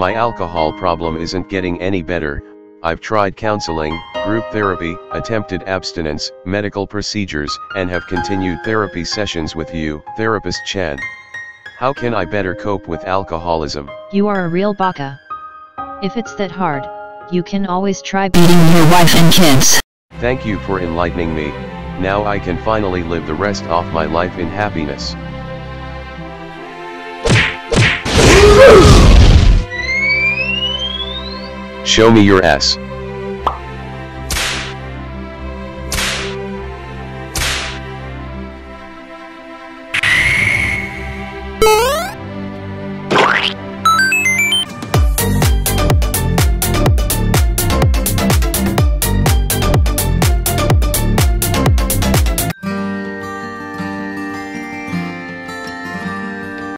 My alcohol problem isn't getting any better, I've tried counseling, group therapy, attempted abstinence, medical procedures, and have continued therapy sessions with you, therapist Chan. How can I better cope with alcoholism? You are a real baka. If it's that hard, you can always try beating your wife and kids. Thank you for enlightening me, now I can finally live the rest of my life in happiness. Show me your ass.